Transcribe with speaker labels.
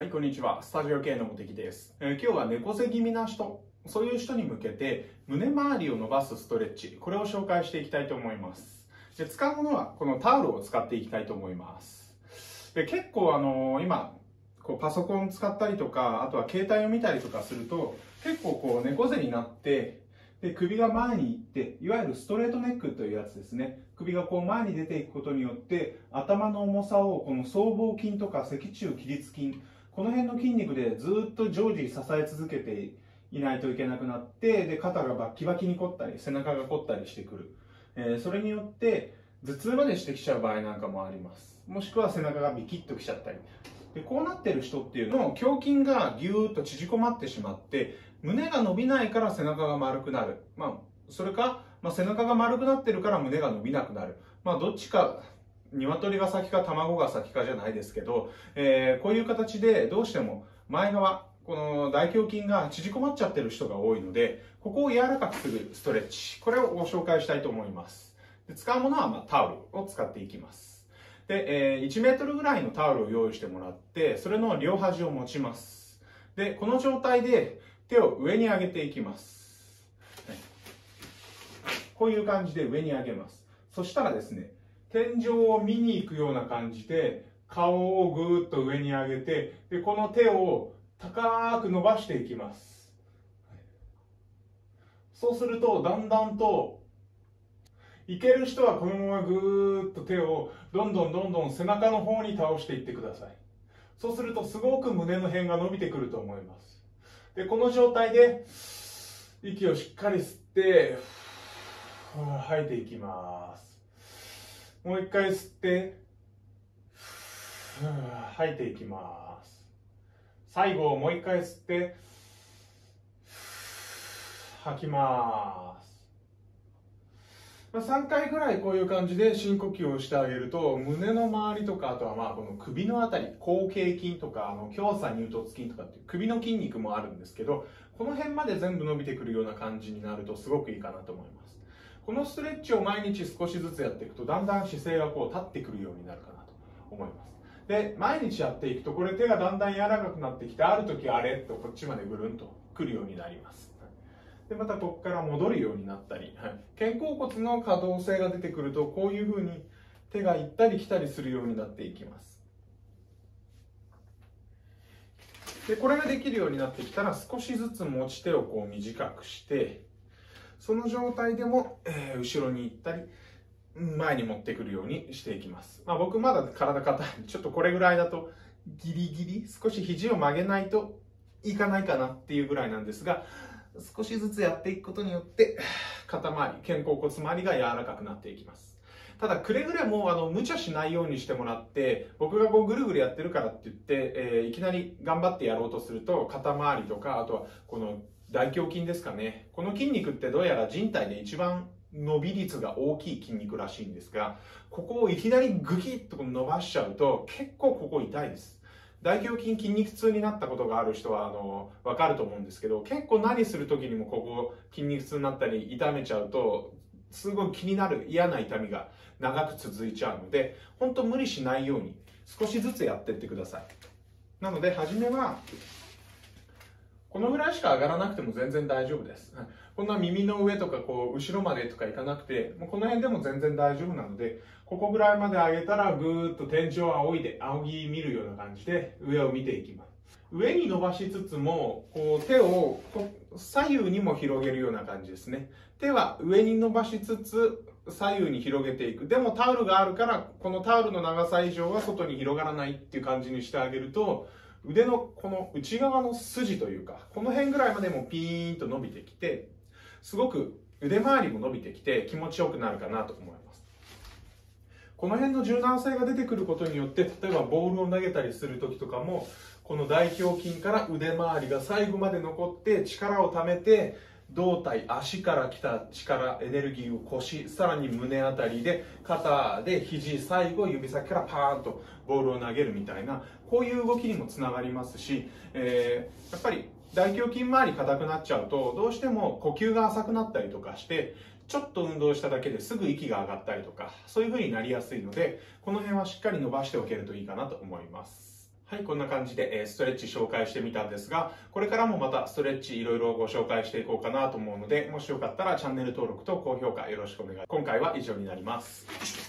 Speaker 1: はい、こんにちは。スタジオ系の茂木です、えー、今日は猫背気味な人、そういう人に向けて胸周りを伸ばすストレッチ、これを紹介していきたいと思います。で使うものはこのタオルを使っていきたいと思います。で結構あのー、今、こうパソコン使ったりとか、あとは携帯を見たりとかすると、結構こう猫背になって、で、首が前に行って、いわゆるストレートネックというやつですね。首がこう前に出ていくことによって、頭の重さをこの僧帽筋とか脊柱起立筋、この辺の筋肉でずっと常時支え続けていないといけなくなってで肩がバッキバキに凝ったり背中が凝ったりしてくる、えー、それによって頭痛までしてきちゃう場合なんかもあります。もしくは背中がビキッときちゃったり。でこうなってる人っていうのを胸筋がぎゅーっと縮こまってしまって胸が伸びないから背中が丸くなる。まあそれか、まあ、背中が丸くなってるから胸が伸びなくなる。まあどっちか鶏が先か卵が先かじゃないですけど、えー、こういう形でどうしても前側、この大胸筋が縮こまっちゃってる人が多いので、ここを柔らかくするストレッチ、これをご紹介したいと思います。で使うものはまタオルを使っていきます。で、えー、1メートルぐらいのタオルを用意してもらって、それの両端を持ちます。で、この状態で手を上に上げていきます。こういう感じで上に上げます。そしたらですね、天井を見に行くような感じで、顔をぐーっと上に上げて、で、この手を高く伸ばしていきます。そうすると、だんだんと、いける人はこのままぐーっと手をどんどんどんどん背中の方に倒していってください。そうするとすごく胸の辺が伸びてくると思います。で、この状態で息をしっかり吸って、吐いていきます。もう一回吸って、吐いていきます。最後、もう一回吸って、吐きます。まあ3回ぐらいこういう感じで深呼吸をしてあげると、胸の周りとか、あとはまあこの首のあたり、後傾筋とか、あの、強鎖乳突筋とかっていう首の筋肉もあるんですけど、この辺まで全部伸びてくるような感じになるとすごくいいかなと思います。このストレッチを毎日少しずつやっていくとだんだん姿勢がこう立ってくるようになるかなと思います。で毎日やっていくとこれ手がだんだん柔らかくなってきてある時あれとこっちまでぐるんとくるようになります。でまたここから戻るようになったり、肩甲骨の可動性が出てくるとこういうふうに手が行ったり来たりするようになっていきます。でこれができるようになってきたら少しずつ持ち手をこう短くしてその状態でも、えー、後ろに行ったり、前に持ってくるようにしていきます。まあ、僕まだ体硬い。ちょっとこれぐらいだとギリギリ少し肘を曲げないといかないかなっていうぐらいなんですが、少しずつやっていくことによって肩周り、肩甲骨周りが柔らかくなっていきます。ただ、くれぐれも、あの、無茶しないようにしてもらって、僕がこうぐるぐるやってるからって言って、えー、いきなり頑張ってやろうとすると、肩周りとか、あとは、この大胸筋ですかね。この筋肉ってどうやら人体で一番伸び率が大きい筋肉らしいんですが、ここをいきなりグキッと伸ばしちゃうと結構ここ痛いです。大胸筋筋肉痛になったことがある人はあの分かると思うんですけど結構何する時にもここ筋肉痛になったり痛めちゃうとすごい気になる嫌な痛みが長く続いちゃうので本当無理しないように少しずつやっていってくださいなので初めはこのぐらいしか上がらなくても全然大丈夫です。こんな耳の上とかこう後ろまでとかいかなくて、もうこの辺でも全然大丈夫なので、ここぐらいまで上げたらぐーっと天井を仰いで、仰ぎ見るような感じで上を見ていきます。上に伸ばしつつも、こう手を左右にも広げるような感じですね。手は上に伸ばしつつ、左右に広げていく。でもタオルがあるから、このタオルの長さ以上は外に広がらないっていう感じにしてあげると、腕のこの内側の筋というか、この辺ぐらいまでもピーンと伸びてきて、すごく腕周りも伸びてきて気持ちよくなるかなと思います。この辺の柔軟性が出てくることによって、例えばボールを投げたりする時とかも、この大胸筋から腕周りが最後まで残って力を溜めて、胴体、足から来た力、エネルギーを腰、さらに胸あたりで、肩で肘、最後指先からパーンとボールを投げるみたいな、こういう動きにもつながりますし、えー、やっぱり大胸筋周り硬くなっちゃうと、どうしても呼吸が浅くなったりとかして、ちょっと運動しただけですぐ息が上がったりとか、そういう風になりやすいので、この辺はしっかり伸ばしておけるといいかなと思います。はい、こんな感じで、ストレッチ紹介してみたんですが、これからもまたストレッチいろいろご紹介していこうかなと思うので、もしよかったらチャンネル登録と高評価よろしくお願い。今回は以上になります。